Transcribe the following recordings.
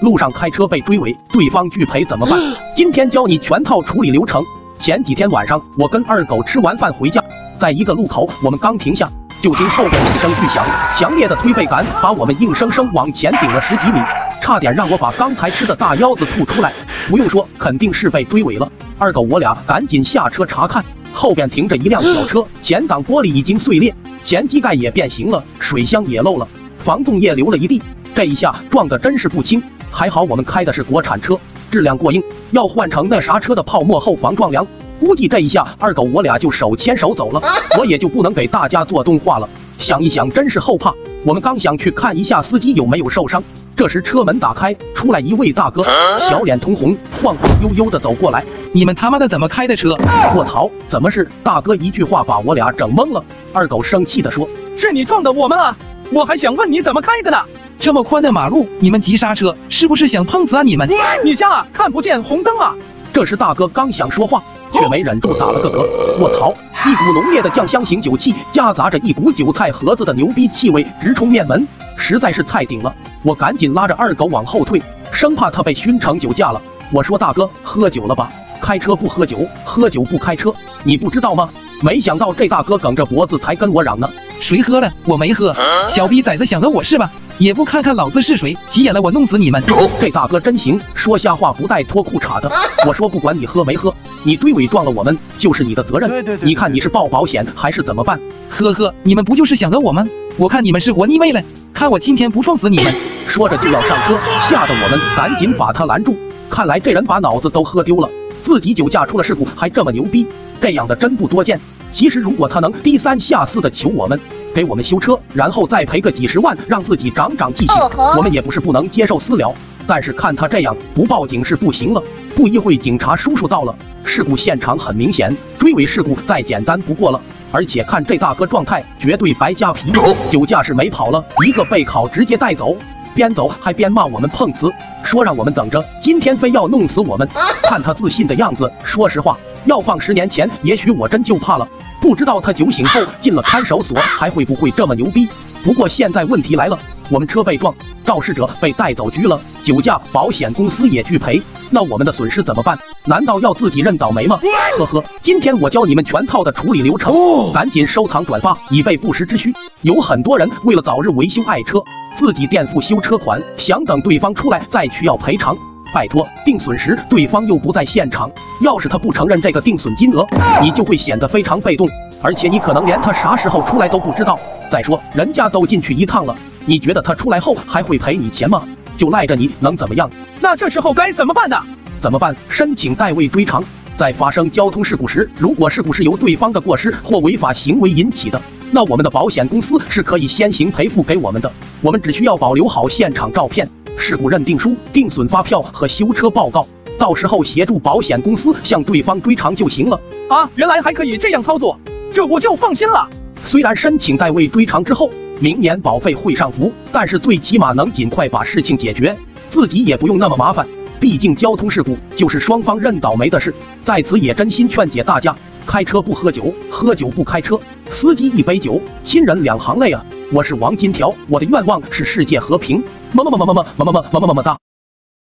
路上开车被追尾，对方拒赔怎么办？今天教你全套处理流程。前几天晚上，我跟二狗吃完饭回家，在一个路口，我们刚停下，就听后边一声巨响，强烈的推背感把我们硬生生往前顶了十几米，差点让我把刚才吃的大腰子吐出来。不用说，肯定是被追尾了。二狗我俩赶紧下车查看，后边停着一辆小车，前挡玻璃已经碎裂，前机盖也变形了，水箱也漏了，防冻液流了一地。这一下撞的真是不轻，还好我们开的是国产车。质量过硬，要换成那啥车的泡沫后防撞梁，估计这一下二狗我俩就手牵手走了，我也就不能给大家做动画了。想一想，真是后怕。我们刚想去看一下司机有没有受伤，这时车门打开，出来一位大哥，小脸通红，晃晃悠悠的走过来。你们他妈的怎么开的车？我操，怎么是？大哥一句话把我俩整懵了。二狗生气的说：“是你撞的我们啊！我还想问你怎么开的呢？”这么宽的马路，你们急刹车是不是想碰死啊？你们，你瞎啊？看不见红灯啊？这时大哥刚想说话，却没忍住打了个嗝。卧槽！一股浓烈的酱香型酒气，夹杂着一股韭菜盒子的牛逼气味，直冲面门，实在是太顶了。我赶紧拉着二狗往后退，生怕他被熏成酒驾了。我说大哥，喝酒了吧？开车不喝酒，喝酒不开车，你不知道吗？没想到这大哥梗着脖子才跟我嚷呢。谁喝了？我没喝。小逼崽子想讹我是吧？也不看看老子是谁，急眼了我弄死你们！这大哥真行，说瞎话不带脱裤衩的。我说不管你喝没喝，你追尾撞了我们就是你的责任。对对对，你看你是报保险还是怎么办？呵呵，你们不就是想讹我吗？我看你们是活腻味了，看我今天不撞死你们！说着就要上车，吓得我们赶紧把他拦住。看来这人把脑子都喝丢了，自己酒驾出了事故还这么牛逼，这样的真不多见。其实如果他能低三下四的求我们。给我们修车，然后再赔个几十万，让自己长长记性。我们也不是不能接受私了，但是看他这样，不报警是不行了。不一会，警察叔叔到了，事故现场很明显，追尾事故再简单不过了。而且看这大哥状态，绝对白加皮，酒驾是没跑了，一个备考直接带走，边走还边骂我们碰瓷，说让我们等着，今天非要弄死我们。看他自信的样子，说实话，要放十年前，也许我真就怕了。不知道他酒醒后进了看守所还会不会这么牛逼？不过现在问题来了，我们车被撞，肇事者被带走拘了，酒驾保险公司也拒赔，那我们的损失怎么办？难道要自己认倒霉吗？呵呵，今天我教你们全套的处理流程，赶紧收藏转发，以备不时之需。有很多人为了早日维修爱车，自己垫付修车款，想等对方出来再去要赔偿。拜托，定损时对方又不在现场，要是他不承认这个定损金额，你就会显得非常被动，而且你可能连他啥时候出来都不知道。再说，人家都进去一趟了，你觉得他出来后还会赔你钱吗？就赖着你能怎么样？那这时候该怎么办呢？怎么办？申请代位追偿。在发生交通事故时，如果事故是由对方的过失或违法行为引起的，那我们的保险公司是可以先行赔付给我们的，我们只需要保留好现场照片。事故认定书、定损发票和修车报告，到时候协助保险公司向对方追偿就行了。啊，原来还可以这样操作，这我就放心了。虽然申请代位追偿之后，明年保费会上浮，但是最起码能尽快把事情解决，自己也不用那么麻烦。毕竟交通事故就是双方认倒霉的事。在此也真心劝解大家。开车不喝酒，喝酒不开车。司机一杯酒，亲人两行泪啊！我是王金条，我的愿望是世界和平。么么么么么么么么么么么么哒！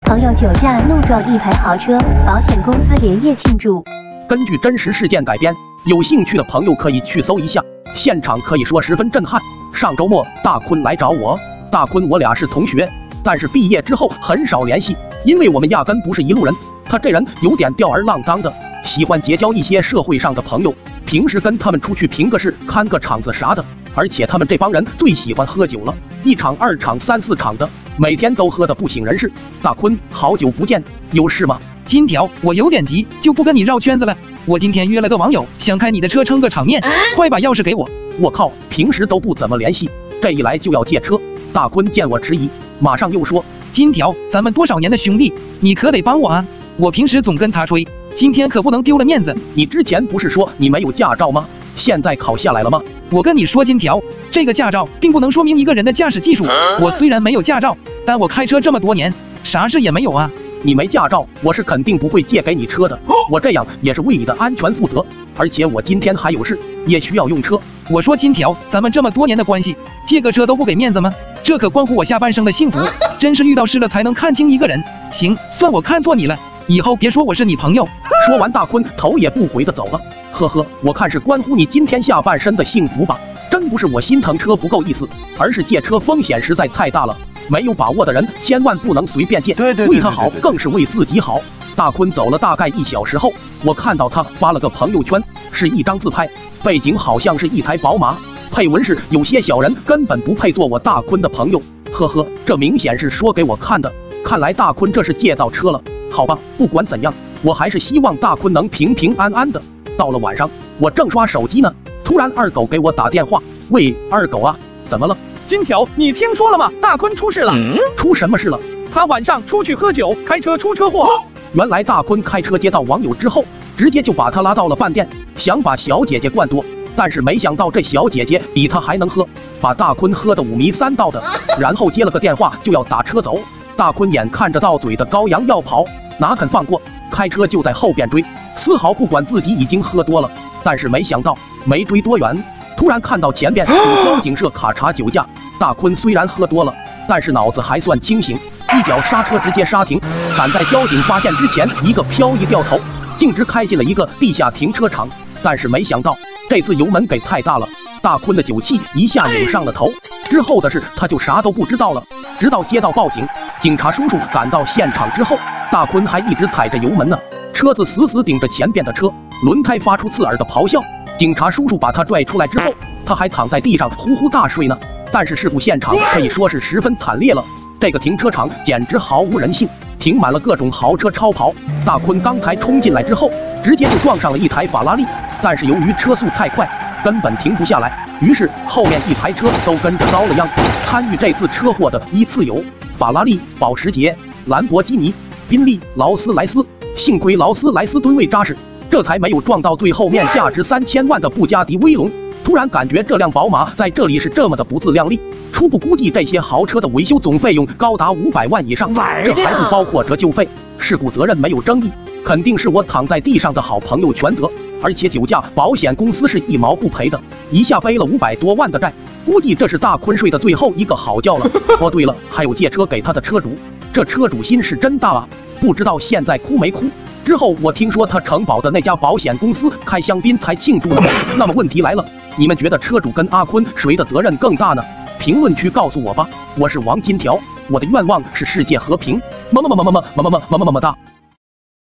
朋友酒驾怒撞一排豪车，保险公司连夜庆祝。根据真实事件改编，有兴趣的朋友可以去搜一下，现场可以说十分震撼。上周末，大坤来找我，大坤我俩是同学，但是毕业之后很少联系，因为我们压根不是一路人。他这人有点吊儿郎当的。喜欢结交一些社会上的朋友，平时跟他们出去评个事、看个场子啥的。而且他们这帮人最喜欢喝酒了，一场、二场、三四场的，每天都喝得不省人事。大坤，好久不见，有事吗？金条，我有点急，就不跟你绕圈子了。我今天约了个网友，想开你的车撑个场面，快把钥匙给我。我靠，平时都不怎么联系，这一来就要借车。大坤见我迟疑，马上又说：金条，咱们多少年的兄弟，你可得帮我啊！我平时总跟他吹。今天可不能丢了面子！你之前不是说你没有驾照吗？现在考下来了吗？我跟你说，金条，这个驾照并不能说明一个人的驾驶技术。我虽然没有驾照，但我开车这么多年，啥事也没有啊。你没驾照，我是肯定不会借给你车的。我这样也是为你的安全负责。而且我今天还有事，也需要用车。我说金条，咱们这么多年的关系，借个车都不给面子吗？这可关乎我下半生的幸福。真是遇到事了才能看清一个人。行，算我看错你了，以后别说我是你朋友。说完，大坤头也不回的走了。呵呵，我看是关乎你今天下半身的幸福吧。真不是我心疼车不够意思，而是借车风险实在太大了。没有把握的人千万不能随便借，对对，为他好更是为自己好。大坤走了大概一小时后，我看到他发了个朋友圈，是一张自拍，背景好像是一台宝马，配文是有些小人根本不配做我大坤的朋友。呵呵，这明显是说给我看的。看来大坤这是借到车了。好吧，不管怎样，我还是希望大坤能平平安安的。到了晚上，我正刷手机呢，突然二狗给我打电话，喂，二狗啊，怎么了？金条，你听说了吗？大坤出事了！出什么事了？他晚上出去喝酒，开车出车祸。原来大坤开车接到网友之后，直接就把他拉到了饭店，想把小姐姐灌多。但是没想到这小姐姐比他还能喝，把大坤喝得五迷三道的。然后接了个电话就要打车走。大坤眼看着到嘴的羔羊要跑，哪肯放过，开车就在后边追，丝毫不管自己已经喝多了。但是没想到没追多远。突然看到前边 有交警设卡查酒驾，大坤虽然喝多了，但是脑子还算清醒，一脚刹车直接刹停，赶在交警发现之前，一个漂移掉头，径直开进了一个地下停车场。但是没想到这次油门给太大了，大坤的酒气一下涌上了头。之后的事他就啥都不知道了。直到接到报警，警察叔叔赶到现场之后，大坤还一直踩着油门呢，车子死死顶着前边的车，轮胎发出刺耳的咆哮。警察叔叔把他拽出来之后，他还躺在地上呼呼大睡呢。但是事故现场可以说是十分惨烈了，这个停车场简直毫无人性，停满了各种豪车超跑。大坤刚才冲进来之后，直接就撞上了一台法拉利，但是由于车速太快，根本停不下来，于是后面一排车都跟着遭了殃。参与这次车祸的依次有法拉利、保时捷、兰博基尼、宾利、劳斯莱斯，幸亏劳斯莱斯吨位扎实。这才没有撞到最后面价值三千万的布加迪威龙。突然感觉这辆宝马在这里是这么的不自量力。初步估计这些豪车的维修总费用高达五百万以上，这还不包括折旧费。事故责任没有争议，肯定是我躺在地上的好朋友全责。而且酒驾保险公司是一毛不赔的，一下背了五百多万的债，估计这是大坤睡的最后一个好觉了。哦，对了，还有借车给他的车主，这车主心是真大啊，不知道现在哭没哭。之后我听说他承保的那家保险公司开香槟才庆祝呢。那么问题来了，你们觉得车主跟阿坤谁的责任更大呢？评论区告诉我吧。我是王金条，我的愿望是世界和平。么么么么么么么么么么么么么哒。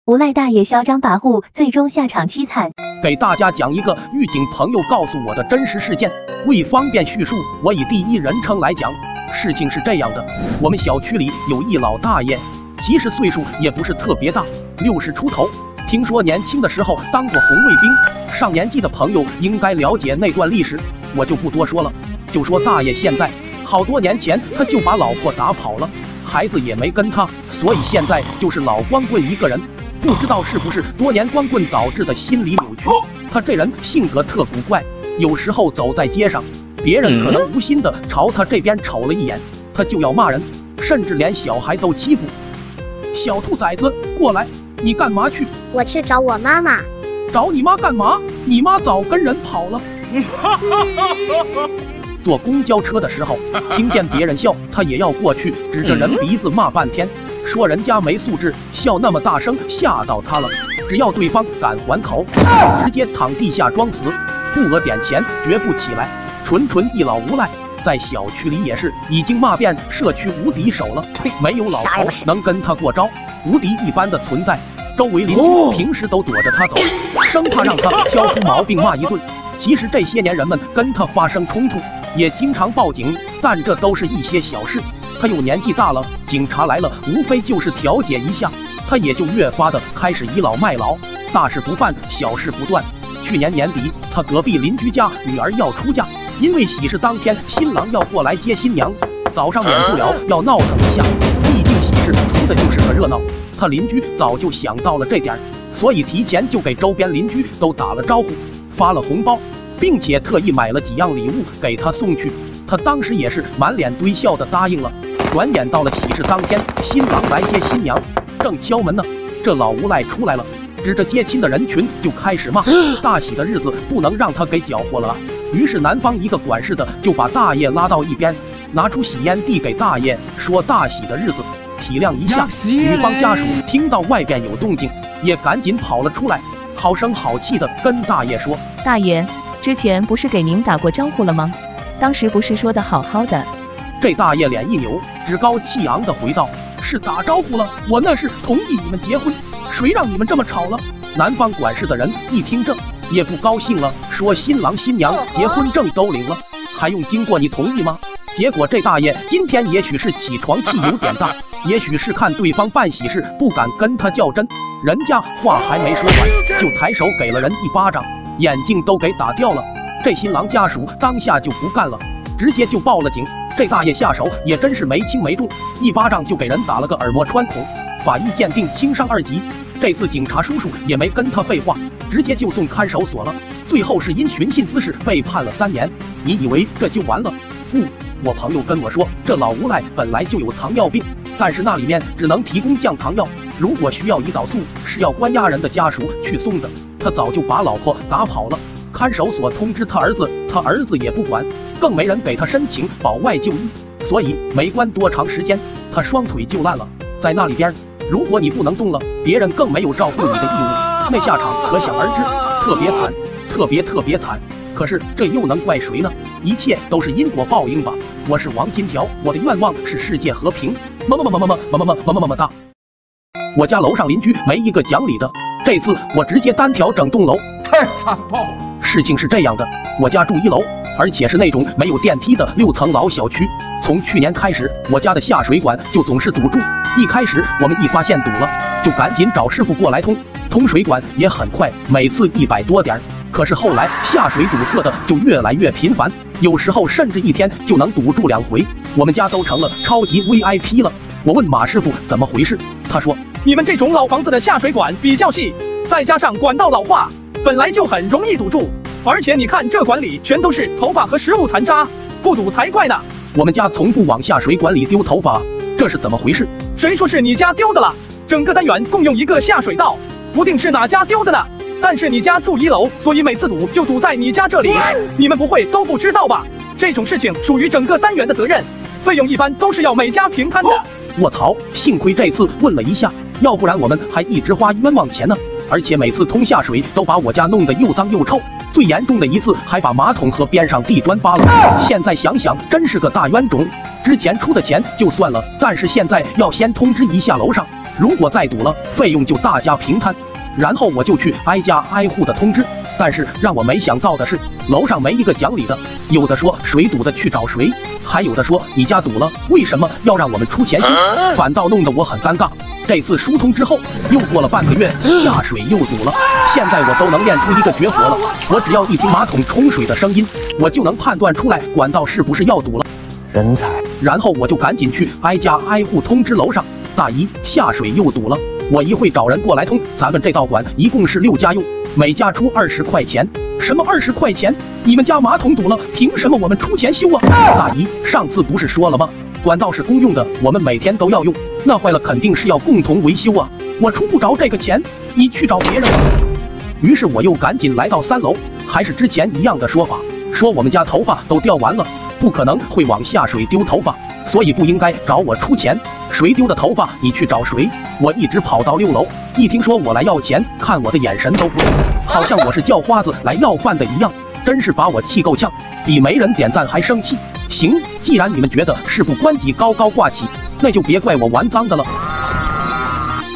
无赖大爷嚣张跋扈，最终下场凄惨。给大家讲一个狱警朋友告诉我的真实事件。为方便叙述，我以第一人称来讲。事情是这样的，我们小区里有一老大爷。其实岁数也不是特别大，六十出头。听说年轻的时候当过红卫兵，上年纪的朋友应该了解那段历史，我就不多说了。就说大爷现在，好多年前他就把老婆打跑了，孩子也没跟他，所以现在就是老光棍一个人。不知道是不是多年光棍导致的心理扭曲，他这人性格特古怪，有时候走在街上，别人可能无心的朝他这边瞅了一眼，他就要骂人，甚至连小孩都欺负。小兔崽子，过来！你干嘛去？我去找我妈妈。找你妈干嘛？你妈早跟人跑了。坐公交车的时候，听见别人笑，他也要过去，指着人鼻子骂半天，说人家没素质，笑那么大声，吓到他了。只要对方敢还口，直接躺地下装死，不讹点钱，绝不起来。纯纯一老无赖。在小区里也是已经骂遍社区无敌手了，没有老头能跟他过招，无敌一般的存在。周围邻居平时都躲着他走，生怕让他挑出毛病骂一顿。其实这些年人们跟他发生冲突，也经常报警，但这都是一些小事。他又年纪大了，警察来了无非就是调解一下，他也就越发的开始倚老卖老，大事不办，小事不断。去年年底，他隔壁邻居家女儿要出嫁。因为喜事当天，新郎要过来接新娘，早上免不了要闹腾一下。毕竟喜事图的就是个热闹，他邻居早就想到了这点，所以提前就给周边邻居都打了招呼，发了红包，并且特意买了几样礼物给他送去。他当时也是满脸堆笑的答应了。转眼到了喜事当天，新郎来接新娘，正敲门呢，这老无赖出来了，指着接亲的人群就开始骂：大喜的日子不能让他给搅和了啊！于是，男方一个管事的就把大爷拉到一边，拿出喜烟递给大爷，说大喜的日子，体谅一下。女方家属听到外边有动静，也赶紧跑了出来，好声好气的跟大爷说：“大爷，之前不是给您打过招呼了吗？当时不是说的好好的？”这大爷脸一扭，趾高气昂的回道：“是打招呼了，我那是同意你们结婚，谁让你们这么吵了？”男方管事的人一听这，也不高兴了，说：“新郎新娘结婚证都领了，还用经过你同意吗？”结果这大爷今天也许是起床气有点大，也许是看对方办喜事不敢跟他较真，人家话还没说完，就抬手给了人一巴掌，眼镜都给打掉了。这新郎家属当下就不干了，直接就报了警。这大爷下手也真是没轻没重，一巴掌就给人打了个耳膜穿孔，法医鉴定轻伤二级。这次警察叔叔也没跟他废话，直接就送看守所了。最后是因寻衅滋事被判了三年。你以为这就完了？不，我朋友跟我说，这老无赖本来就有糖尿病，但是那里面只能提供降糖药，如果需要胰岛素，是要关押人的家属去送的。他早就把老婆打跑了。看守所通知他儿子，他儿子也不管，更没人给他申请保外就医，所以没关多长时间，他双腿就烂了，在那里边。如果你不能动了，别人更没有照顾你的义务，那下场可想而知，特别惨，特别特别惨。可是这又能怪谁呢？一切都是因果报应吧。我是王金条，我的愿望是世界和平。么么么么么么么么么么么么么哒。我家楼上邻居没一个讲理的，这次我直接单挑整栋楼，太残暴。事情是这样的，我家住一楼，而且是那种没有电梯的六层老小区。从去年开始，我家的下水管就总是堵住。一开始我们一发现堵了，就赶紧找师傅过来通，通水管也很快，每次一百多点。可是后来下水堵塞的就越来越频繁，有时候甚至一天就能堵住两回。我们家都成了超级 VIP 了。我问马师傅怎么回事，他说：你们这种老房子的下水管比较细，再加上管道老化，本来就很容易堵住。而且你看这管里全都是头发和食物残渣，不堵才怪呢。我们家从不往下水管里丢头发，这是怎么回事？谁说是你家丢的了？整个单元共用一个下水道，不定是哪家丢的呢。但是你家住一楼，所以每次堵就堵在你家这里。你们不会都不知道吧？这种事情属于整个单元的责任，费用一般都是要每家平摊的。我操！幸亏这次问了一下，要不然我们还一直花冤枉钱呢。而且每次通下水都把我家弄得又脏又臭，最严重的一次还把马桶和边上地砖扒了。现在想想，真是个大冤种。之前出的钱就算了，但是现在要先通知一下楼上，如果再堵了，费用就大家平摊。然后我就去挨家挨户的通知，但是让我没想到的是，楼上没一个讲理的，有的说谁堵的去找谁，还有的说你家堵了，为什么要让我们出钱修？反倒弄得我很尴尬。这次疏通之后，又过了半个月，下水又堵了。现在我都能练出一个绝活了，我只要一听马桶冲水的声音，我就能判断出来管道是不是要堵了。人才，然后我就赶紧去挨家挨户通知楼上大姨下水又堵了，我一会找人过来通。咱们这道管一共是六家用，每家出二十块钱。什么二十块钱？你们家马桶堵了，凭什么我们出钱修啊？大姨，上次不是说了吗？管道是公用的，我们每天都要用，那坏了肯定是要共同维修啊。我出不着这个钱，你去找别人吧。于是我又赶紧来到三楼，还是之前一样的说法，说我们家头发都掉完了。不可能会往下水丢头发，所以不应该找我出钱。谁丢的头发，你去找谁。我一直跑到六楼，一听说我来要钱，看我的眼神都不对，好像我是叫花子来要饭的一样，真是把我气够呛，比没人点赞还生气。行，既然你们觉得事不关己高高挂起，那就别怪我玩脏的了。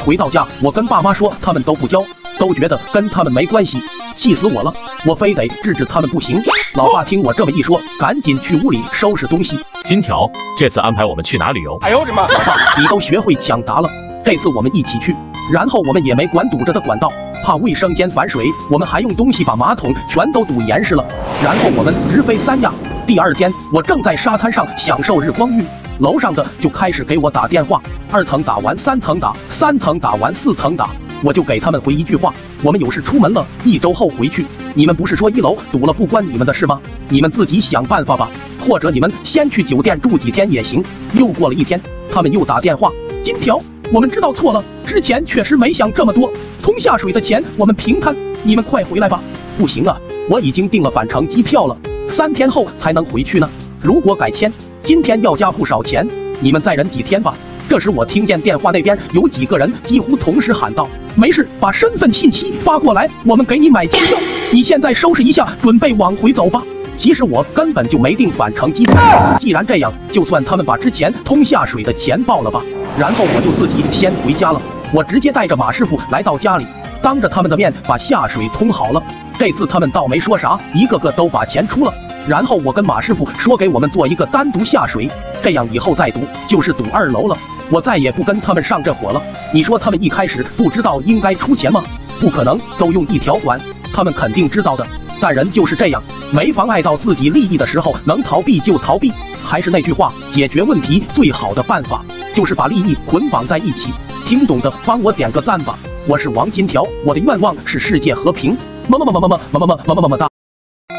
回到家，我跟爸妈说，他们都不交，都觉得跟他们没关系。气死我了！我非得治治他们不行。老爸听我这么一说，赶紧去屋里收拾东西。金条，这次安排我们去哪旅游？哎呦我的妈！老爸，你都学会抢答了。这次我们一起去，然后我们也没管堵着的管道，怕卫生间反水，我们还用东西把马桶全都堵严实了。然后我们直飞三亚。第二天，我正在沙滩上享受日光浴，楼上的就开始给我打电话。二层打完，三层打，三层打完，四层打。我就给他们回一句话：我们有事出门了，一周后回去。你们不是说一楼堵了不关你们的事吗？你们自己想办法吧，或者你们先去酒店住几天也行。又过了一天，他们又打电话：金条，我们知道错了，之前确实没想这么多，通下水的钱我们平摊，你们快回来吧。不行啊，我已经订了返程机票了，三天后才能回去呢。如果改签。今天要加不少钱，你们再忍几天吧。这时我听见电话那边有几个人几乎同时喊道：“没事，把身份信息发过来，我们给你买机票。你现在收拾一下，准备往回走吧。”其实我根本就没订返程机票。既然这样，就算他们把之前通下水的钱报了吧。然后我就自己先回家了。我直接带着马师傅来到家里，当着他们的面把下水通好了。这次他们倒没说啥，一个个都把钱出了。然后我跟马师傅说，给我们做一个单独下水，这样以后再赌就是赌二楼了。我再也不跟他们上这火了。你说他们一开始不知道应该出钱吗？不可能，都用一条管，他们肯定知道的。但人就是这样，没妨碍到自己利益的时候，能逃避就逃避。还是那句话，解决问题最好的办法就是把利益捆绑在一起。听懂的帮我点个赞吧。我是王金条，我的愿望是世界和平。么么么么么么么么么么么么哒。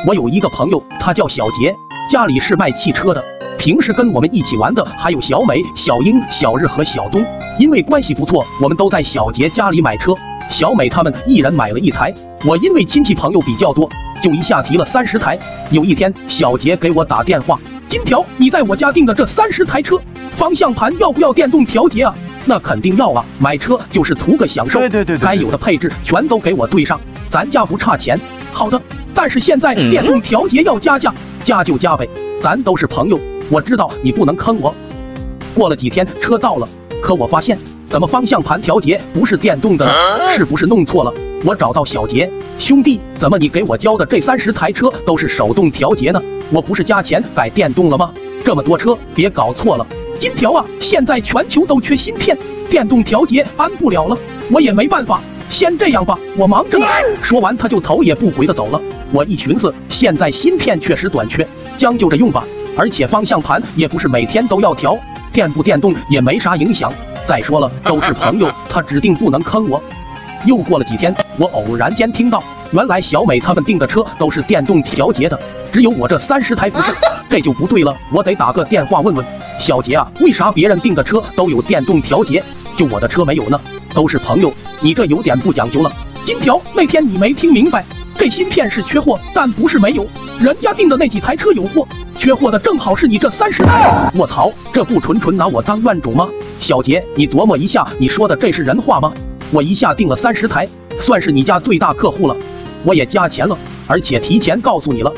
我有一个朋友，他叫小杰，家里是卖汽车的。平时跟我们一起玩的还有小美、小英、小日和小东。因为关系不错，我们都在小杰家里买车。小美他们一人买了一台，我因为亲戚朋友比较多。就一下提了三十台。有一天，小杰给我打电话：“金条，你在我家订的这三十台车，方向盘要不要电动调节啊？”“那肯定要啊，买车就是图个享受。”“对对对，该有的配置全都给我对上，咱家不差钱。”“好的，但是现在电动调节要加价，加就加呗，咱都是朋友，我知道你不能坑我。”过了几天，车到了，可我发现。怎么方向盘调节不是电动的呢？是不是弄错了？我找到小杰兄弟，怎么你给我交的这三十台车都是手动调节呢？我不是加钱改电动了吗？这么多车，别搞错了。金条啊，现在全球都缺芯片，电动调节安不了了，我也没办法。先这样吧，我忙着呢。说完，他就头也不回的走了。我一寻思，现在芯片确实短缺，将就着用吧。而且方向盘也不是每天都要调，电不电动也没啥影响。再说了，都是朋友，他指定不能坑我。又过了几天，我偶然间听到，原来小美他们订的车都是电动调节的，只有我这三十台不是，这就不对了。我得打个电话问问小杰啊，为啥别人订的车都有电动调节，就我的车没有呢？都是朋友，你这有点不讲究了。金条，那天你没听明白，这芯片是缺货，但不是没有，人家订的那几台车有货。缺货的正好是你这三十台，我操，这不纯纯拿我当冤种吗？小杰，你琢磨一下，你说的这是人话吗？我一下订了三十台，算是你家最大客户了，我也加钱了，而且提前告诉你了，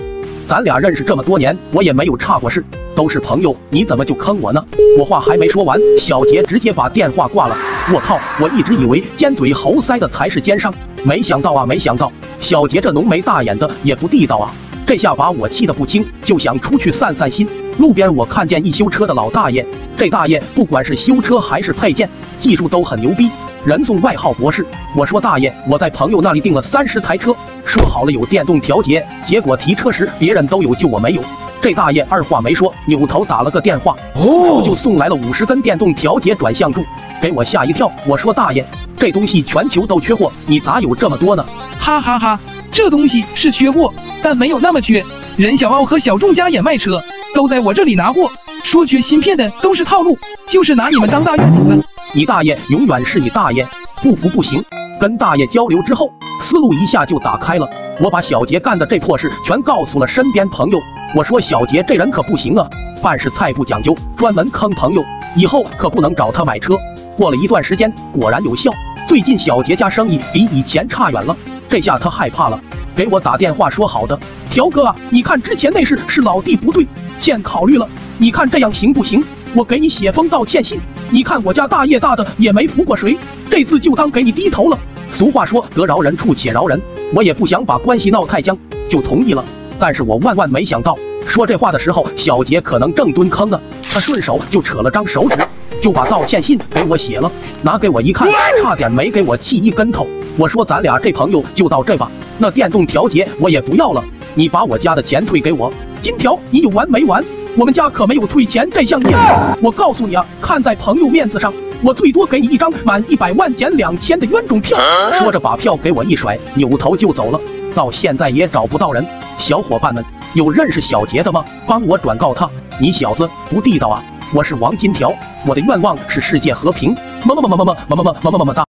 咱俩认识这么多年，我也没有差过事，都是朋友，你怎么就坑我呢？我话还没说完，小杰直接把电话挂了。我靠，我一直以为尖嘴猴腮的才是奸商，没想到啊，没想到，小杰这浓眉大眼的也不地道啊。这下把我气得不轻，就想出去散散心。路边我看见一修车的老大爷，这大爷不管是修车还是配件，技术都很牛逼，人送外号博士。我说大爷，我在朋友那里订了三十台车，说好了有电动调节，结果提车时别人都有，就我没有。这大爷二话没说，扭头打了个电话，哦，就送来了五十根电动调节转向柱，给我吓一跳。我说大爷，这东西全球都缺货，你咋有这么多呢？哈哈哈，这东西是缺货。但没有那么缺，任小奥和小众家也卖车，都在我这里拿货。说缺芯片的都是套路，就是拿你们当大冤种了。你大爷永远是你大爷，不服不行。跟大爷交流之后，思路一下就打开了。我把小杰干的这破事全告诉了身边朋友。我说小杰这人可不行啊，办事太不讲究，专门坑朋友，以后可不能找他买车。过了一段时间，果然有效。最近小杰家生意比以前差远了，这下他害怕了。给我打电话说好的，条哥啊，你看之前那事是老弟不对，先考虑了，你看这样行不行？我给你写封道歉信，你看我家大业大的也没服过谁，这次就当给你低头了。俗话说得饶人处且饶人，我也不想把关系闹太僵，就同意了。但是我万万没想到，说这话的时候，小杰可能正蹲坑呢，他顺手就扯了张手纸，就把道歉信给我写了，拿给我一看，差点没给我气一跟头。我说咱俩这朋友就到这吧。那电动调节我也不要了，你把我家的钱退给我。金条，你有完没完？我们家可没有退钱这项业务。我告诉你啊，看在朋友面子上，我最多给你一张满一百万减两千的冤种票。说着把票给我一甩，扭头就走了。到现在也找不到人。小伙伴们，有认识小杰的吗？帮我转告他，你小子不地道啊！我是王金条，我的愿望是世界和平。么么么么么么么么么么么么么哒。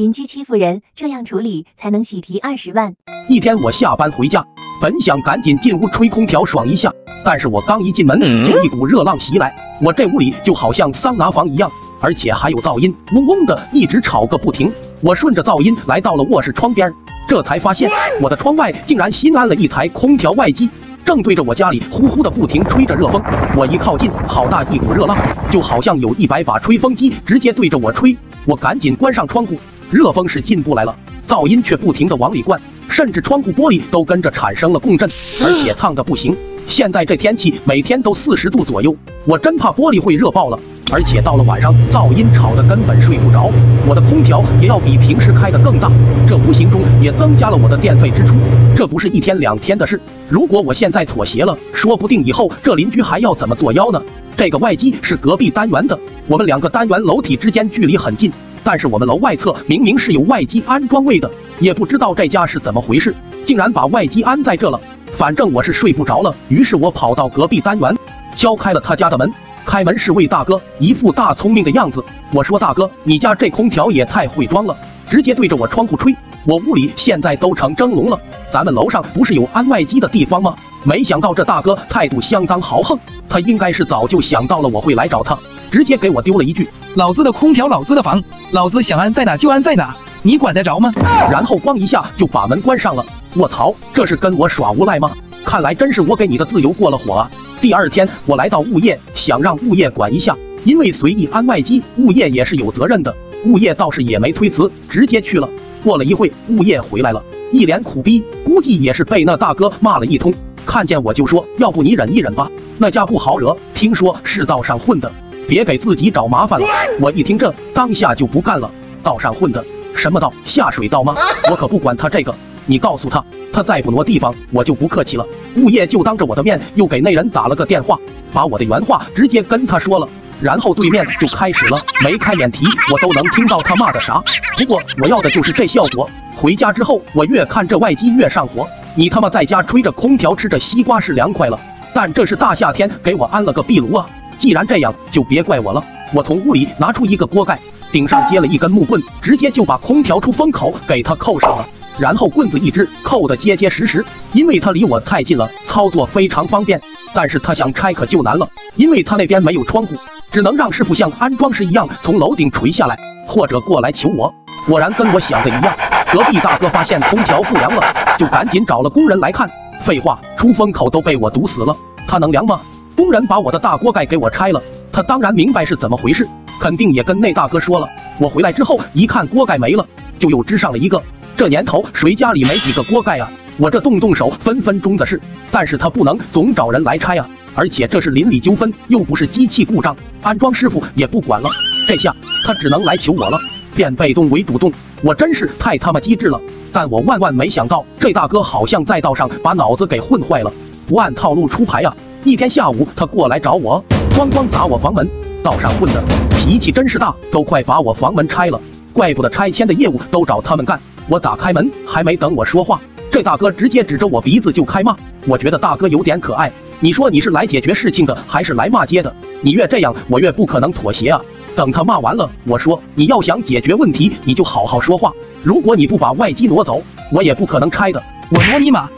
邻居欺负人，这样处理才能喜提二十万。一天我下班回家，本想赶紧进屋吹空调爽一下，但是我刚一进门，就一股热浪袭来，我这屋里就好像桑拿房一样，而且还有噪音，嗡嗡的，一直吵个不停。我顺着噪音来到了卧室窗边，这才发现我的窗外竟然新安了一台空调外机，正对着我家里呼呼的不停吹着热风。我一靠近，好大一股热浪，就好像有一百把吹风机直接对着我吹。我赶紧关上窗户，热风是进不来了，噪音却不停的往里灌，甚至窗户玻璃都跟着产生了共振，而且 烫的不行。现在这天气每天都四十度左右，我真怕玻璃会热爆了。而且到了晚上，噪音吵得根本睡不着，我的空调也要比平时开得更大，这无形中也增加了我的电费支出。这不是一天两天的事，如果我现在妥协了，说不定以后这邻居还要怎么作妖呢？这个外机是隔壁单元的，我们两个单元楼体之间距离很近，但是我们楼外侧明明是有外机安装位的，也不知道这家是怎么回事，竟然把外机安在这了。反正我是睡不着了，于是我跑到隔壁单元，敲开了他家的门。开门是位大哥，一副大聪明的样子。我说大哥，你家这空调也太会装了，直接对着我窗户吹。我屋里现在都成蒸笼了，咱们楼上不是有安外机的地方吗？没想到这大哥态度相当豪横，他应该是早就想到了我会来找他，直接给我丢了一句：老子的空调，老子的房，老子想安在哪就安在哪，你管得着吗？然后咣一下就把门关上了。卧槽，这是跟我耍无赖吗？看来真是我给你的自由过了火啊！第二天我来到物业，想让物业管一下，因为随意安外机，物业也是有责任的。物业倒是也没推辞，直接去了。过了一会，物业回来了，一脸苦逼，估计也是被那大哥骂了一通。看见我就说：“要不你忍一忍吧，那家不好惹，听说是道上混的，别给自己找麻烦了。”我一听这，当下就不干了。道上混的，什么道？下水道吗？我可不管他这个。你告诉他，他再不挪地方，我就不客气了。物业就当着我的面又给那人打了个电话，把我的原话直接跟他说了。然后对面就开始了，没开免提我都能听到他骂的啥。不过我要的就是这效果。回家之后，我越看这外机越上火。你他妈在家吹着空调吃着西瓜是凉快了，但这是大夏天给我安了个壁炉啊！既然这样，就别怪我了。我从屋里拿出一个锅盖，顶上接了一根木棍，直接就把空调出风口给它扣上了。然后棍子一支，扣得结结实实，因为它离我太近了，操作非常方便。但是他想拆可就难了，因为他那边没有窗户，只能让师傅像安装时一样从楼顶垂下来，或者过来求我。果然跟我想的一样，隔壁大哥发现空调不凉了，就赶紧找了工人来看。废话，出风口都被我堵死了，他能凉吗？工人把我的大锅盖给我拆了，他当然明白是怎么回事，肯定也跟那大哥说了。我回来之后一看锅盖没了，就又支上了一个。这年头谁家里没几个锅盖啊？我这动动手分分钟的事，但是他不能总找人来拆啊，而且这是邻里纠纷，又不是机器故障，安装师傅也不管了。这下他只能来求我了，变被动为主动，我真是太他妈机智了。但我万万没想到，这大哥好像在道上把脑子给混坏了，不按套路出牌啊！一天下午他过来找我，咣咣打我房门，道上混的脾气真是大，都快把我房门拆了，怪不得拆迁的业务都找他们干。我打开门，还没等我说话，这大哥直接指着我鼻子就开骂。我觉得大哥有点可爱。你说你是来解决事情的，还是来骂街的？你越这样，我越不可能妥协啊！等他骂完了，我说你要想解决问题，你就好好说话。如果你不把外机挪走，我也不可能拆的。我挪你妈！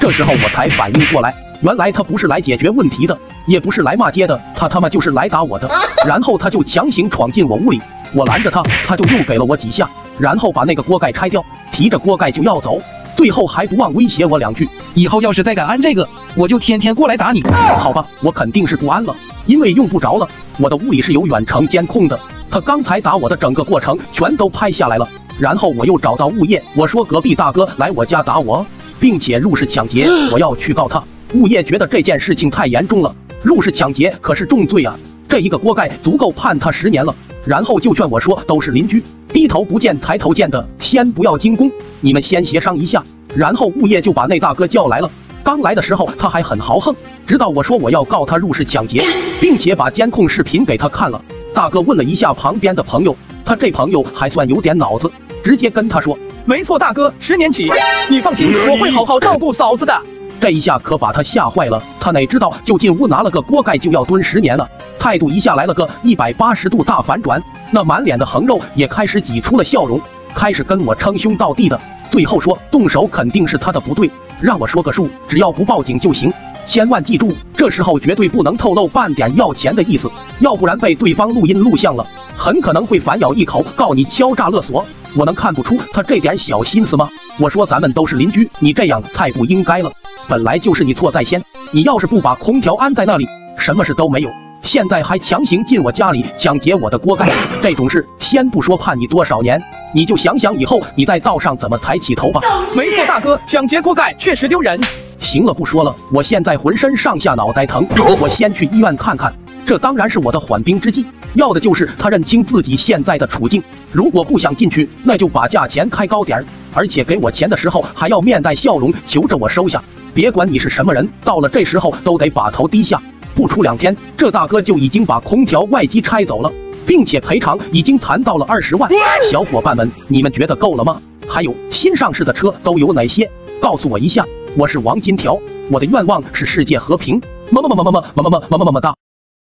这时候我才反应过来，原来他不是来解决问题的，也不是来骂街的，他他妈就是来打我的。然后他就强行闯进我屋里，我拦着他，他就又给了我几下。然后把那个锅盖拆掉，提着锅盖就要走，最后还不忘威胁我两句：以后要是再敢安这个，我就天天过来打你。好吧，我肯定是不安了，因为用不着了。我的屋里是有远程监控的，他刚才打我的整个过程全都拍下来了。然后我又找到物业，我说隔壁大哥来我家打我，并且入室抢劫，我要去告他。物业觉得这件事情太严重了，入室抢劫可是重罪啊，这一个锅盖足够判他十年了。然后就劝我说：“都是邻居，低头不见抬头见的，先不要惊弓，你们先协商一下。”然后物业就把那大哥叫来了。刚来的时候他还很豪横，直到我说我要告他入室抢劫，并且把监控视频给他看了。大哥问了一下旁边的朋友，他这朋友还算有点脑子，直接跟他说：“没错，大哥，十年起，你放心，我会好好照顾嫂子的。”这一下可把他吓坏了，他哪知道就进屋拿了个锅盖就要蹲十年了，态度一下来了个一百八十度大反转，那满脸的横肉也开始挤出了笑容，开始跟我称兄道弟的，最后说动手肯定是他的不对，让我说个数，只要不报警就行。千万记住，这时候绝对不能透露半点要钱的意思，要不然被对方录音录像了，很可能会反咬一口告你敲诈勒索。我能看不出他这点小心思吗？我说咱们都是邻居，你这样太不应该了。本来就是你错在先，你要是不把空调安在那里，什么事都没有。现在还强行进我家里抢劫我的锅盖，这种事先不说判你多少年，你就想想以后你在道上怎么抬起头吧。没错，大哥，抢劫锅盖确实丢人。行了，不说了，我现在浑身上下脑袋疼，我先去医院看看。这当然是我的缓兵之计，要的就是他认清自己现在的处境。如果不想进去，那就把价钱开高点儿，而且给我钱的时候还要面带笑容，求着我收下。别管你是什么人，到了这时候都得把头低下。不出两天，这大哥就已经把空调外机拆走了，并且赔偿已经谈到了二十万。小伙伴们，你们觉得够了吗？还有新上市的车都有哪些？告诉我一下。我是王金条，我的愿望是世界和平。么么么么么么么么么么么么么哒！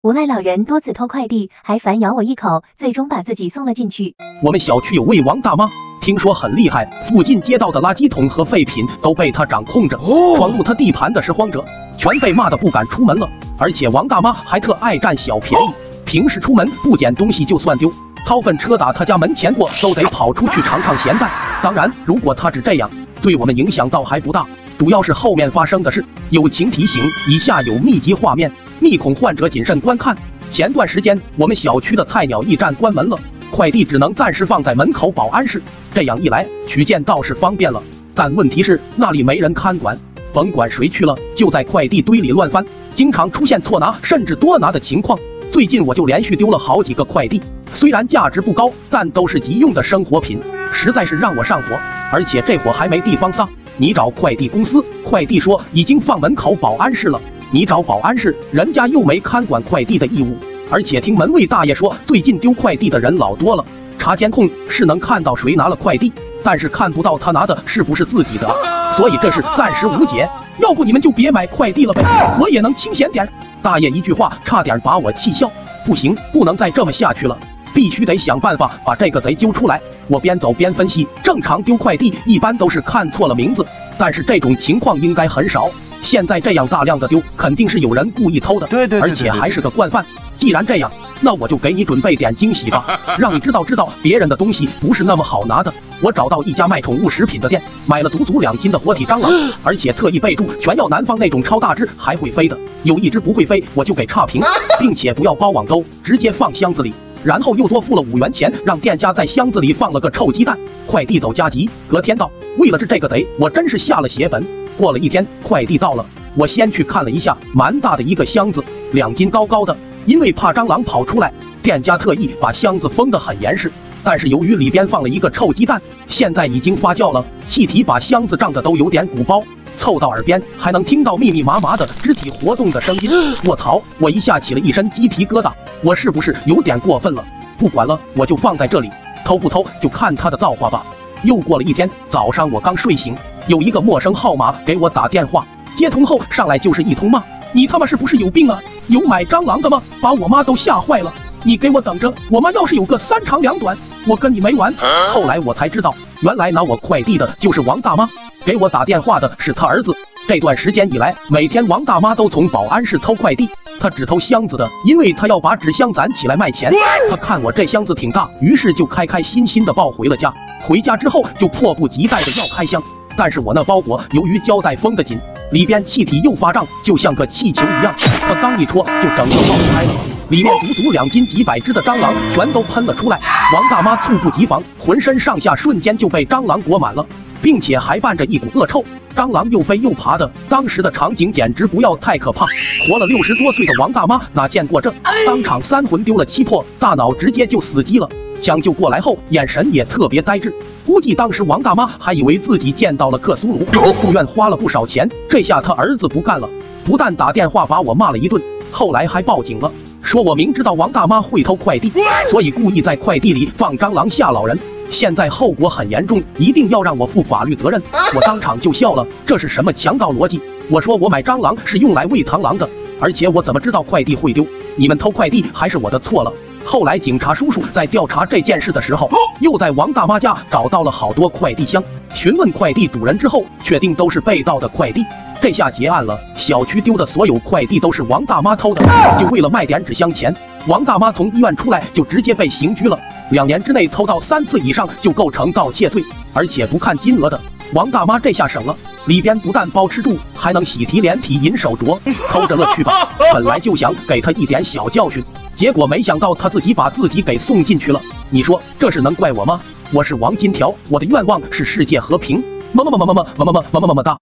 无赖老人多次偷快递，还反咬我一口，最终把自己送了进去。我们小区有位王大妈，听说很厉害，附近街道的垃圾桶和废品都被她掌控着。闯入她地盘的拾荒者，全被骂得不敢出门了。而且王大妈还特爱占小便宜，平时出门不捡东西就算丢，掏粪车打她家门前过都得跑出去尝尝咸淡。当然，如果她只这样，对我们影响倒还不大。主要是后面发生的事，友情提醒：以下有密集画面，密恐患者谨慎观看。前段时间，我们小区的菜鸟驿站关门了，快递只能暂时放在门口保安室。这样一来，取件倒是方便了，但问题是那里没人看管，甭管谁去了，就在快递堆里乱翻，经常出现错拿甚至多拿的情况。最近我就连续丢了好几个快递，虽然价值不高，但都是急用的生活品，实在是让我上火，而且这火还没地方撒。你找快递公司，快递说已经放门口保安室了。你找保安室，人家又没看管快递的义务。而且听门卫大爷说，最近丢快递的人老多了。查监控是能看到谁拿了快递，但是看不到他拿的是不是自己的，所以这事暂时无解。要不你们就别买快递了呗，我也能清闲点。大爷一句话，差点把我气笑。不行，不能再这么下去了。必须得想办法把这个贼揪出来。我边走边分析，正常丢快递一般都是看错了名字，但是这种情况应该很少。现在这样大量的丢，肯定是有人故意偷的，对对，而且还是个惯犯。既然这样，那我就给你准备点惊喜吧，让你知道知道别人的东西不是那么好拿的。我找到一家卖宠物食品的店，买了足足两斤的活体蟑螂，而且特意备注全要南方那种超大只还会飞的，有一只不会飞我就给差评，并且不要包网兜，直接放箱子里。然后又多付了五元钱，让店家在箱子里放了个臭鸡蛋。快递走加急，隔天到。为了治这个贼，我真是下了血本。过了一天，快递到了，我先去看了一下，蛮大的一个箱子，两斤高高的。因为怕蟑螂跑出来，店家特意把箱子封得很严实。但是由于里边放了一个臭鸡蛋，现在已经发酵了，气体把箱子胀得都有点鼓包。凑到耳边，还能听到密密麻麻的肢体活动的声音。卧槽！我一下起了一身鸡皮疙瘩。我是不是有点过分了？不管了，我就放在这里，偷不偷就看他的造化吧。又过了一天，早上我刚睡醒，有一个陌生号码给我打电话，接通后上来就是一通骂：“你他妈是不是有病啊？有买蟑螂的吗？把我妈都吓坏了！你给我等着，我妈要是有个三长两短，我跟你没完！”后来我才知道，原来拿我快递的就是王大妈。给我打电话的是他儿子。这段时间以来，每天王大妈都从保安室偷快递。她只偷箱子的，因为她要把纸箱攒起来卖钱。她看我这箱子挺大，于是就开开心心的抱回了家。回家之后就迫不及待的要开箱，但是我那包裹由于胶带封得紧，里边气体又发胀，就像个气球一样。她刚一戳，就整个爆开了，里面足足两斤几百只的蟑螂全都喷了出来。王大妈猝不及防，浑身上下瞬间就被蟑螂裹满了。并且还伴着一股恶臭，蟑螂又飞又爬的，当时的场景简直不要太可怕。活了六十多岁的王大妈哪见过这，当场三魂丢了七魄，大脑直接就死机了。抢救过来后，眼神也特别呆滞，估计当时王大妈还以为自己见到了克苏鲁。住院花了不少钱，这下他儿子不干了，不但打电话把我骂了一顿，后来还报警了，说我明知道王大妈会偷快递，所以故意在快递里放蟑螂吓老人。现在后果很严重，一定要让我负法律责任。我当场就笑了，这是什么强盗逻辑？我说我买蟑螂是用来喂螳螂的，而且我怎么知道快递会丢？你们偷快递还是我的错了。后来警察叔叔在调查这件事的时候，又在王大妈家找到了好多快递箱，询问快递主人之后，确定都是被盗的快递。这下结案了，小区丢的所有快递都是王大妈偷的，就为了卖点纸箱钱。王大妈从医院出来就直接被刑拘了，两年之内偷盗三次以上就构成盗窃罪，而且不看金额的。王大妈这下省了，里边不但包吃住，还能喜提连体银手镯，偷着乐去吧。本来就想给他一点小教训，结果没想到他自己把自己给送进去了。你说这事能怪我吗？我是王金条，我的愿望是世界和平。么么么么么么么么么么么么么哒。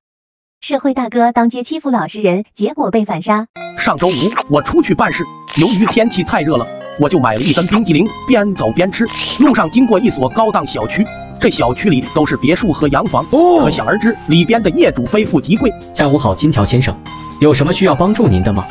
社会大哥当街欺负老实人，结果被反杀。上周五我出去办事，由于天气太热了，我就买了一根冰激凌，边走边吃。路上经过一所高档小区，这小区里都是别墅和洋房，可想而知里边的业主非富即贵。下午好，金条先生，有什么需要帮助您的吗？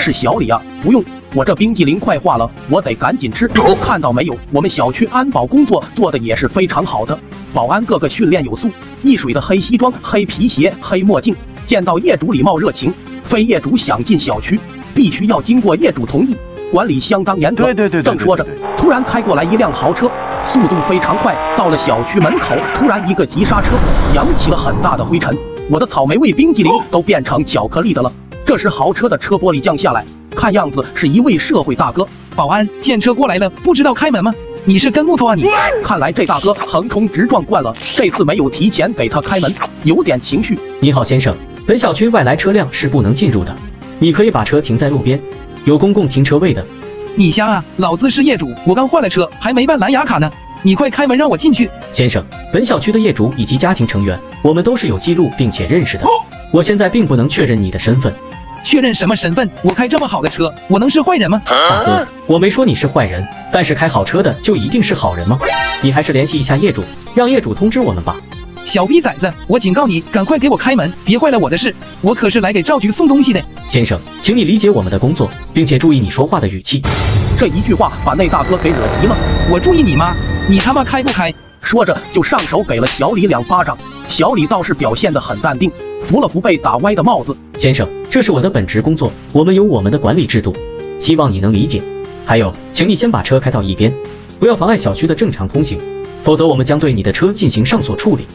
是小李啊，不用，我这冰激凌快化了，我得赶紧吃。看到没有，我们小区安保工作做的也是非常好的，保安个个训练有素，一水的黑西装、黑皮鞋、黑墨镜，见到业主礼貌热情。非业主想进小区，必须要经过业主同意，管理相当严格。对对对对正说着，突然开过来一辆豪车，速度非常快，到了小区门口，突然一个急刹车，扬起了很大的灰尘，我的草莓味冰激凌都变成巧克力的了。这时豪车的车玻璃降下来，看样子是一位社会大哥。保安，见车过来了，不知道开门吗？你是跟木头啊你？看来这大哥横冲直撞惯了，这次没有提前给他开门，有点情绪。你好，先生，本小区外来车辆是不能进入的，你可以把车停在路边，有公共停车位的。你瞎啊！老子是业主，我刚换了车，还没办蓝牙卡呢。你快开门让我进去。先生，本小区的业主以及家庭成员，我们都是有记录并且认识的。我现在并不能确认你的身份。确认什么身份？我开这么好的车，我能是坏人吗？大哥，我没说你是坏人，但是开好车的就一定是好人吗？你还是联系一下业主，让业主通知我们吧。小逼崽子，我警告你，赶快给我开门，别坏了我的事。我可是来给赵局送东西的。先生，请你理解我们的工作，并且注意你说话的语气。这一句话把那大哥给惹急了，我注意你妈，你他妈开不开？说着就上手给了小李两巴掌。小李倒是表现得很淡定，扶了扶被打歪的帽子。先生，这是我的本职工作，我们有我们的管理制度，希望你能理解。还有，请你先把车开到一边，不要妨碍小区的正常通行，否则我们将对你的车进行上锁处理。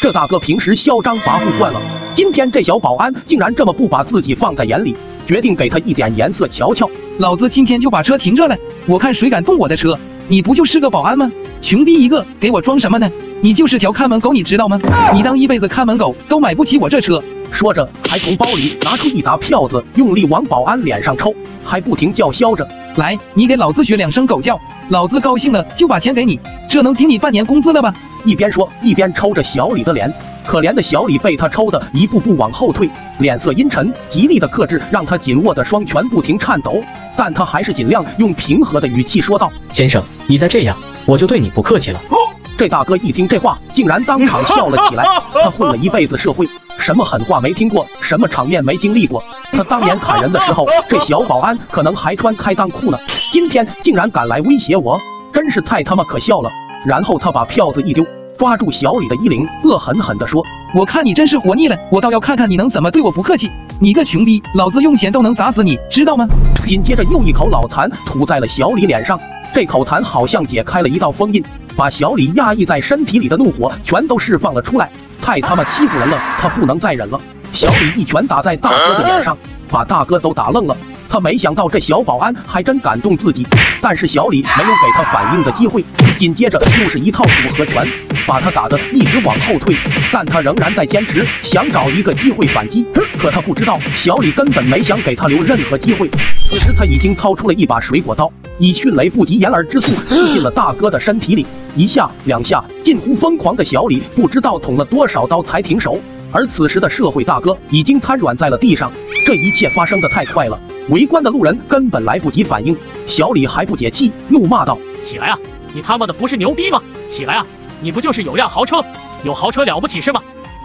这大哥平时嚣张跋扈惯了，今天这小保安竟然这么不把自己放在眼里，决定给他一点颜色瞧瞧。老子今天就把车停这了，我看谁敢动我的车。你不就是个保安吗？穷逼一个，给我装什么呢？你就是条看门狗，你知道吗？你当一辈子看门狗都买不起我这车。说着，还从包里拿出一沓票子，用力往保安脸上抽，还不停叫嚣着：“来，你给老子学两声狗叫，老子高兴了就把钱给你，这能顶你半年工资了吧？”一边说，一边抽着小李的脸。可怜的小李被他抽的一步步往后退，脸色阴沉，极力的克制让他紧握的双拳不停颤抖，但他还是尽量用平和的语气说道：“先生，你再这样，我就对你不客气了。”这大哥一听这话，竟然当场笑了起来。他混了一辈子社会，什么狠话没听过，什么场面没经历过。他当年砍人的时候，这小保安可能还穿开裆裤呢，今天竟然敢来威胁我，真是太他妈可笑了。然后他把票子一丢。抓住小李的衣领，恶狠狠地说：“我看你真是活腻了，我倒要看看你能怎么对我不客气。你个穷逼，老子用钱都能砸死你，知道吗？”紧接着又一口老痰吐在了小李脸上，这口痰好像解开了一道封印，把小李压抑在身体里的怒火全都释放了出来。太他妈欺负人了，他不能再忍了。小李一拳打在大哥的脸上，把大哥都打愣了。他没想到这小保安还真敢动自己，但是小李没有给他反应的机会，紧接着又是一套组合拳，把他打得一直往后退。但他仍然在坚持，想找一个机会反击。可他不知道，小李根本没想给他留任何机会。此时他已经掏出了一把水果刀，以迅雷不及掩耳之速刺进了大哥的身体里，一下两下，近乎疯狂的小李不知道捅了多少刀才停手。而此时的社会大哥已经瘫软在了地上，这一切发生的太快了。围观的路人根本来不及反应，小李还不解气，怒骂道：“起来啊！你他妈的不是牛逼吗？起来啊！你不就是有辆豪车？有豪车了不起是吗？”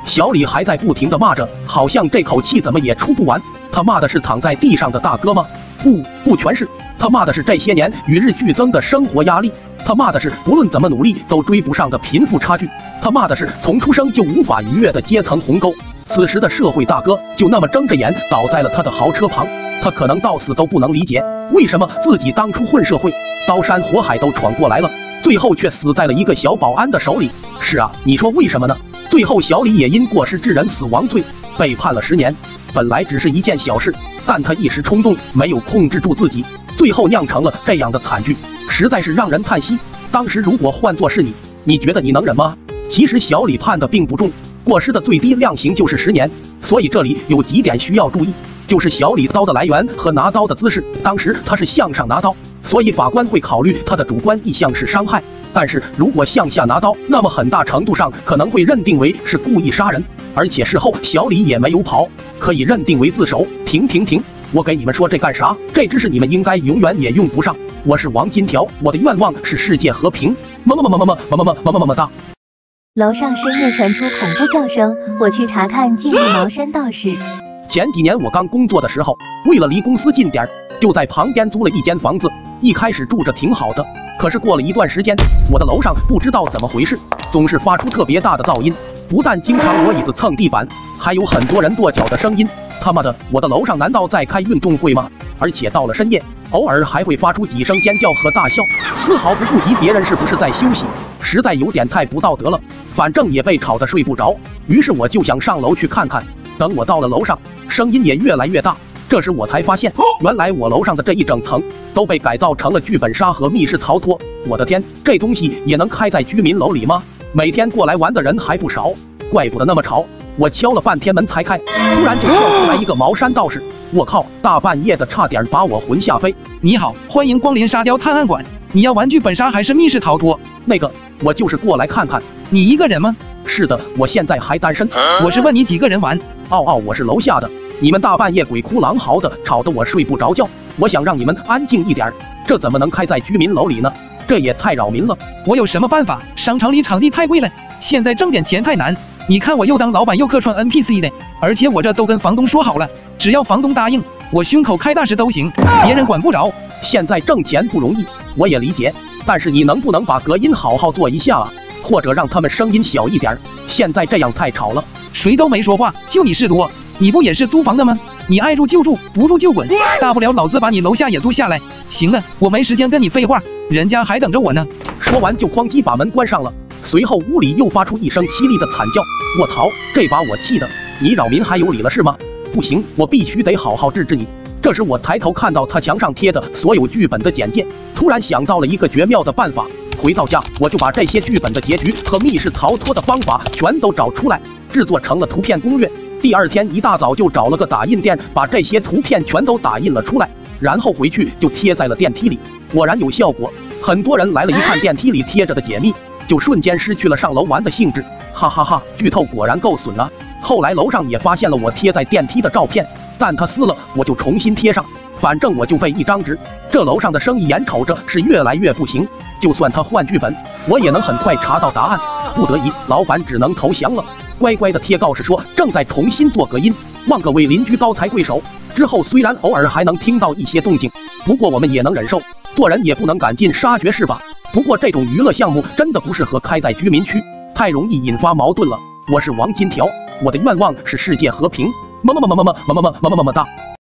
小李还在不停的骂着，好像这口气怎么也出不完。他骂的是躺在地上的大哥吗？不，不全是。他骂的是这些年与日俱增的生活压力。他骂的是不论怎么努力都追不上的贫富差距。他骂的是从出生就无法逾越的阶层鸿沟。此时的社会大哥就那么睁着眼倒在了他的豪车旁，他可能到死都不能理解，为什么自己当初混社会，刀山火海都闯过来了，最后却死在了一个小保安的手里。是啊，你说为什么呢？最后小李也因过失致人死亡罪被判了十年。本来只是一件小事，但他一时冲动，没有控制住自己，最后酿成了这样的惨剧，实在是让人叹息。当时如果换作是你，你觉得你能忍吗？其实小李判的并不重，过失的最低量刑就是十年。所以这里有几点需要注意，就是小李刀的来源和拿刀的姿势。当时他是向上拿刀，所以法官会考虑他的主观意向是伤害。但是如果向下拿刀，那么很大程度上可能会认定为是故意杀人。而且事后小李也没有跑，可以认定为自首。停停停！我给你们说这干啥？这知识你们应该永远也用不上。我是王金条，我的愿望是世界和平。么么么么么么么么么么么么么哒！楼上深夜传出恐怖叫声，我去查看，进入茅山道士。前几年我刚工作的时候，为了离公司近点儿，就在旁边租了一间房子。一开始住着挺好的，可是过了一段时间，我的楼上不知道怎么回事，总是发出特别大的噪音，不但经常挪椅子蹭地板，还有很多人跺脚的声音。他妈的，我的楼上难道在开运动会吗？而且到了深夜，偶尔还会发出几声尖叫和大笑，丝毫不顾及别人是不是在休息，实在有点太不道德了。反正也被吵得睡不着，于是我就想上楼去看看。等我到了楼上，声音也越来越大。这时我才发现，原来我楼上的这一整层都被改造成了剧本杀和密室逃脱。我的天，这东西也能开在居民楼里吗？每天过来玩的人还不少，怪不得那么吵。我敲了半天门才开，突然就跳出来一个茅山道士。我靠，大半夜的，差点把我魂吓飞。你好，欢迎光临沙雕探案馆。你要玩剧本杀还是密室逃脱？那个，我就是过来看看。你一个人吗？是的，我现在还单身。我是问你几个人玩？哦哦，我是楼下的。你们大半夜鬼哭狼嚎的，吵得我睡不着觉。我想让你们安静一点，这怎么能开在居民楼里呢？这也太扰民了。我有什么办法？商场里场地太贵了，现在挣点钱太难。你看我又当老板又客串 NPC 的，而且我这都跟房东说好了，只要房东答应，我胸口开大石都行，别人管不着。现在挣钱不容易，我也理解。但是你能不能把隔音好好做一下啊？或者让他们声音小一点？现在这样太吵了。谁都没说话，就你事多。你不也是租房的吗？你爱住就住，不住就滚。大不了老子把你楼下也租下来。行了，我没时间跟你废话，人家还等着我呢。说完就哐叽把门关上了。随后屋里又发出一声凄厉的惨叫。我操，这把我气的！你扰民还有理了是吗？不行，我必须得好好治治你。这时我抬头看到他墙上贴的所有剧本的简介，突然想到了一个绝妙的办法。回到家我就把这些剧本的结局和密室逃脱的方法全都找出来，制作成了图片攻略。第二天一大早就找了个打印店，把这些图片全都打印了出来，然后回去就贴在了电梯里。果然有效果，很多人来了一看电梯里贴着的解密，就瞬间失去了上楼玩的兴致。哈哈哈，剧透果然够损啊！后来楼上也发现了我贴在电梯的照片，但他撕了，我就重新贴上，反正我就费一张纸。这楼上的生意眼瞅着是越来越不行，就算他换剧本，我也能很快查到答案。不得已，老板只能投降了。乖乖的贴告示说正在重新做隔音，望各位邻居高抬贵手。之后虽然偶尔还能听到一些动静，不过我们也能忍受。做人也不能赶尽杀绝是吧？不过这种娱乐项目真的不适合开在居民区，太容易引发矛盾了。我是王金条，我的愿望是世界和平。么么么么么么么么么么么么么哒。